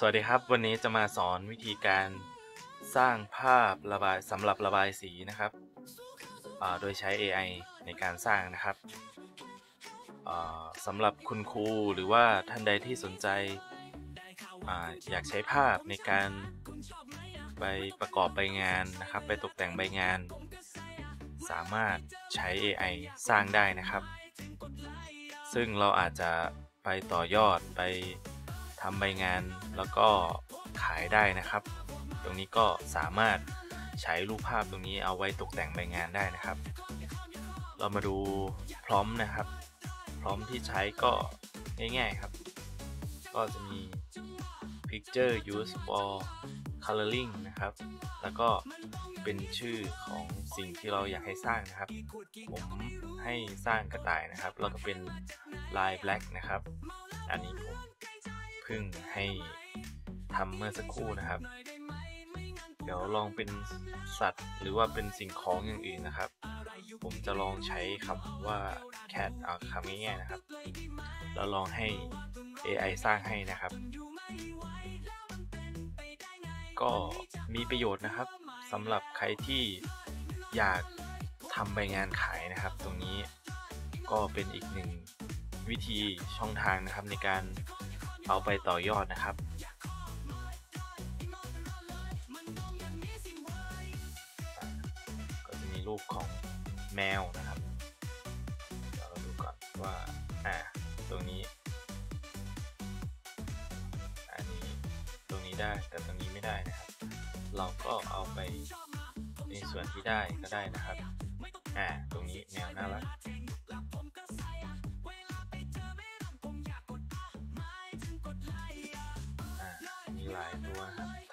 สวัสดีครับ วันนี้จะมาสอนวิธีการสร้างภาพระบายสำหรับระบายสีนะครับ โดยใช้ AI ในการสร้างนะครับสำหรับคุณครูหรือว่าท่านใดที่สนใจออยากใช้ภาพในการไปประกอบใบงานนะครับ ไปตกแต่งใบงาน สามารถใช้ AI สร้างได้นะครับ ซึ่งเราอาจจะไปต่อยอดไป ทำใบงานแล้วก็ขายได้นะครับ ตรงนี้ก็สามารถใช้รูปภาพตรงนี้เอาไว้ตกแต่งใบงานได้นะครับ เรามาดูพร้อมนะครับ พร้อมที่ใช้ก็ง่ายๆครับ ก็จะมี picture use for coloring นะครับ แล้วก็เป็นชื่อของสิ่งที่เราอยากให้สร้างนะครับ ผมให้สร้างกระต่ายนะครับ แล้วก็เป็นลาย black นะครับ อันนี้ผม พิ่งให้ทำเมื่อสักครู่นะครับ เดี๋ยวลองเป็นสัตว์หรือว่าเป็นสิ่งของอย่างอื่นนะครับ ผมจะลองใช้คำว่า cat เอาคำง่ายๆนะครับ แล้วลองให้ AI สร้างให้นะครับ ก็มีประโยชน์นะครับสำหรับใครที่อยากทำใบงานขายนะครับ ตรงนี้ก็เป็นอีกหนึ่งวิธีช่องทางนะครับในการ เอาไปต่อยอดนะครับ ก็จะมีรูปของแมวนะครับเดี๋ยวเราดูก่อนว่าอ่าตรงนี้ อันนี้ตรงนี้ได้แต่ตรงนี้ไม่ได้นะครับ เราก็เอาไปในส่วนที่ได้ก็ได้นะครับอ่าตรงนี้แมวน่ารัก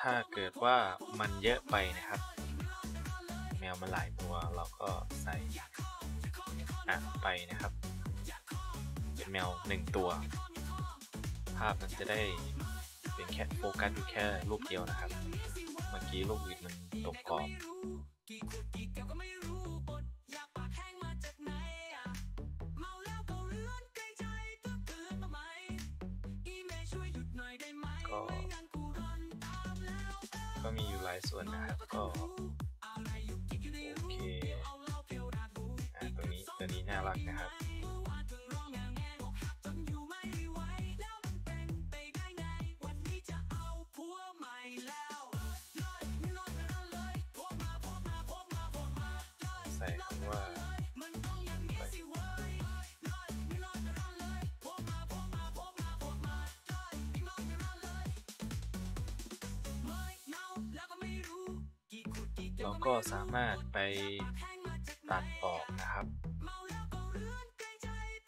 ถ้าเกิดว่ามันเยอะไปนะครับ แมวมันหลายตัวเราก็ใส่อะไปนะครับ เป็นแมวหนึ่งตัว ภาพมันจะได้เป็นแค่โฟกัสอยู่แค่รูปเดียวนะครับ เมื่อกี้รูปอื่นมันตกกรอบก็ ก็มีอยู่หลายส่วนนะครับก็โอเคอะตัวนี้ตัวนี้น่ารักนะครับใส่คำว่า เราก็สามารถไปตัดออกนะครับ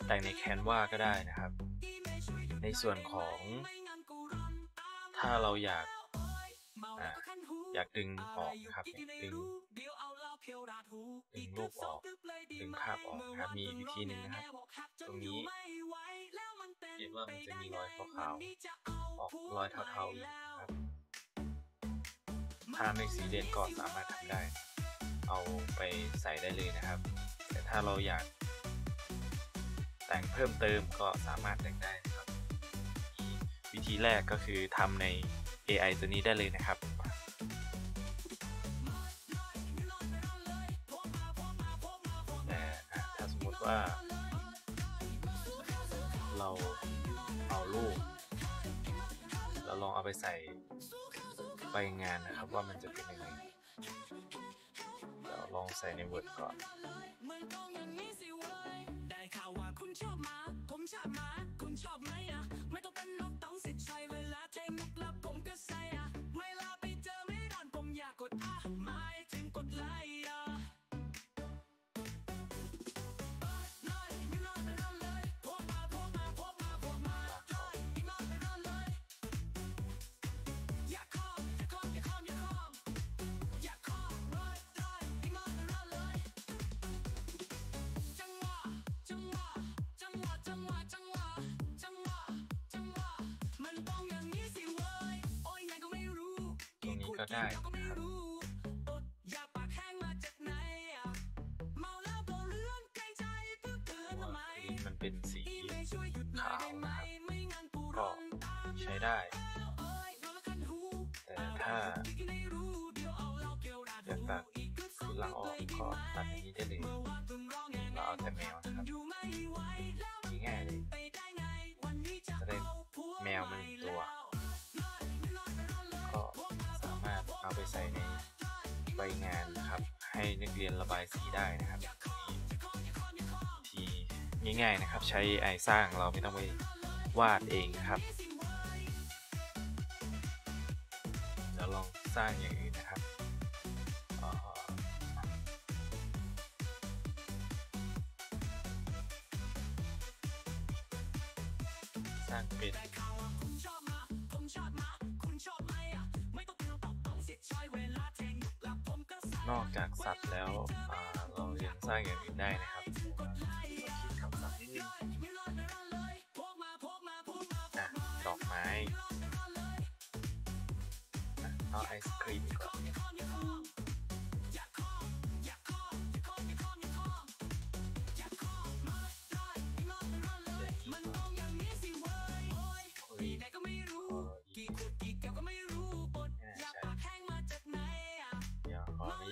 แต่งในแคนวาก็ได้นะครับ ในส่วนของ ถ้าเราอยากอยากดึงออกนะครับดึงดึงรูปออกดึงภาพออกนะครับมีวิธีหนึ่งนะครับ ตรงนี้เห็นว่ามันจะมีรอยขาวๆออกรอยเทาๆนะครับ ถ้าไม่สีเด่นก็สามารถทำได้ เอาไปใส่ได้เลยนะครับ แต่ถ้าเราอยากแต่งเพิ่มเติมก็สามารถแต่งได้นะครับ วิธีแรกก็คือทำใน AI ตัวนี้ได้เลยนะครับแต่ถ้าสมมติว่า เราเอารูปเราลองเอาไปใส่ ไปงานนะครับว่ามันจะเป็นยังไงเดี๋ยวลองใส่ในเวิร์ดก่อนตรงนี้ก็ได้นะครับเพราะว่าลิ้นมันเป็นสีขาวนะครับก็ใช้ได้ถ้าอยากตัดคือหลังออกก็ตัดอย่างนี้ได้เลยเราเอาแต่แมวนะครับ งานนะครับ ให้นักเรียนระบายสีได้นะครับ ที่ง่ายๆนะครับ ใช้ AI สร้างเราไม่ต้องไปวาดเองนะครับเดี๋ยวลองสร้างอย่างอื่นนะครับสร้างเป็น อกจากสัตว์แล้วเรายังสร้างอย่างอื่นได้นะครับคิดคำศัพท์นิดนึงอะดอกไม้เอาไอศครีมดีกว่า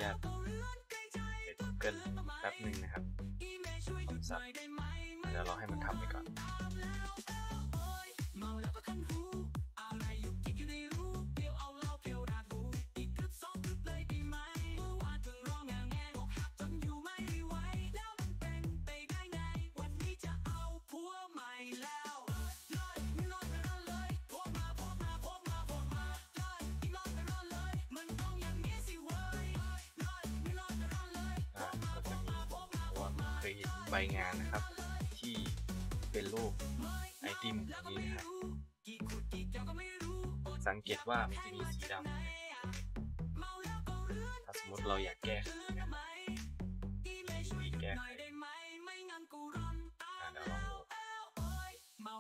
ญาตเปิด Google แป๊บหนึ่งนะครับคำศัพท์เดี๋ยวเราให้มันทำไปก่อน บงานนะครับ ที่เป็นรูปไอติมอย่างนี้นะครับสังเกตว่ามันจะมีสีดำถ้าสมมติเราอยากแก้ไขนะครับวิธีแก้ไข